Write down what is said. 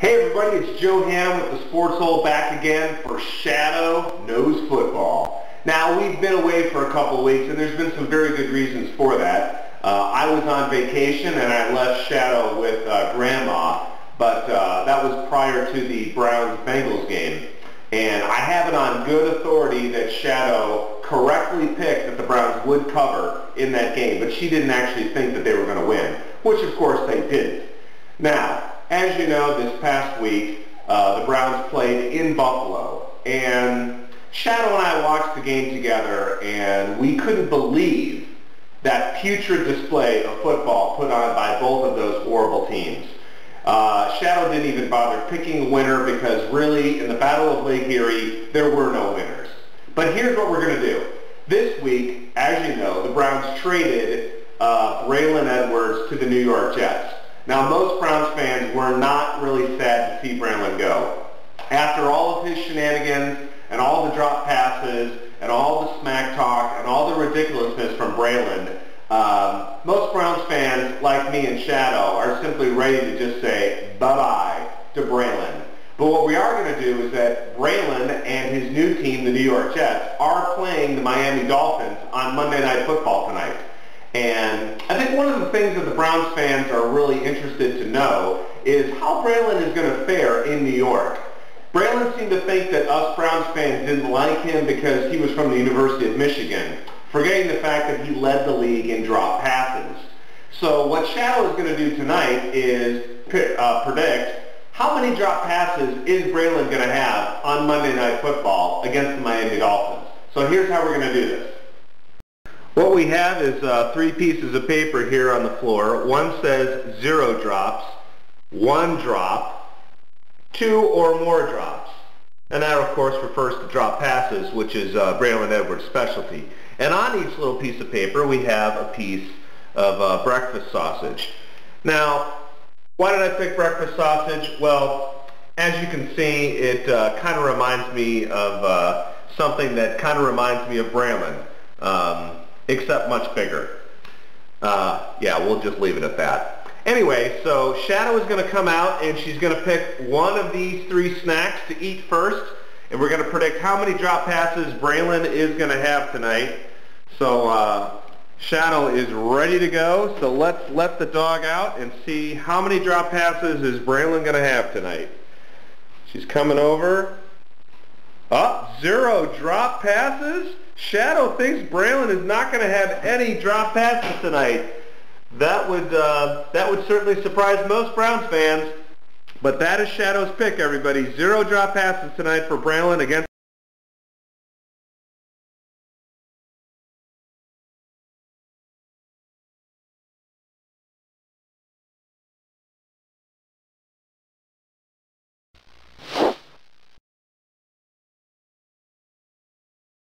Hey everybody, it's Joe Ham with the Sports Hole back again for Shadow Knows Football. Now we've been away for a couple of weeks and there's been some very good reasons for that. Uh, I was on vacation and I left Shadow with uh, Grandma, but uh, that was prior to the Browns-Bengals game. And I have it on good authority that Shadow correctly picked that the Browns would cover in that game, but she didn't actually think that they were going to win, which of course they didn't. Now, as you know, this past week, uh, the Browns played in Buffalo, and Shadow and I watched the game together, and we couldn't believe that putrid display of football put on by both of those horrible teams. Uh, Shadow didn't even bother picking a winner because really, in the Battle of Lake Erie, there were no winners. But here's what we're going to do. This week, as you know, the Browns traded uh, Braylon Edwards to the New York Jets. Now, most Browns fans were not really sad to see Braylon go. After all of his shenanigans and all the drop passes and all the smack talk and all the ridiculousness from Braylon, um, most Browns fans, like me and Shadow, are simply ready to just say bye-bye to Braylon. But what we are going to do is that Braylon and his new team, the New York Jets, are playing the Miami Dolphins on Monday Night Football tonight. And I think one of the things that the Browns fans are really interested to know is how Braylon is going to fare in New York. Braylon seemed to think that us Browns fans didn't like him because he was from the University of Michigan, forgetting the fact that he led the league in drop passes. So what Shadow is going to do tonight is uh, predict how many drop passes is Braylon going to have on Monday Night Football against the Miami Dolphins. So here's how we're going to do this. We have is uh, three pieces of paper here on the floor. One says zero drops, one drop, two or more drops. And that, of course, refers to drop passes, which is uh, Braylon Edwards' specialty. And on each little piece of paper, we have a piece of uh, breakfast sausage. Now, why did I pick breakfast sausage? Well, as you can see, it uh, kind of reminds me of uh, something that kind of reminds me of Braylon. Um, except much bigger. Uh, yeah, we'll just leave it at that. Anyway, so Shadow is going to come out and she's going to pick one of these three snacks to eat first. And we're going to predict how many drop passes Braylon is going to have tonight. So uh, Shadow is ready to go. So let's let the dog out and see how many drop passes is Braylon going to have tonight. She's coming over. Up, oh, zero drop passes. Shadow thinks Braylon is not going to have any drop passes tonight. That would uh, that would certainly surprise most Browns fans. But that is Shadow's pick, everybody. Zero drop passes tonight for Braylon against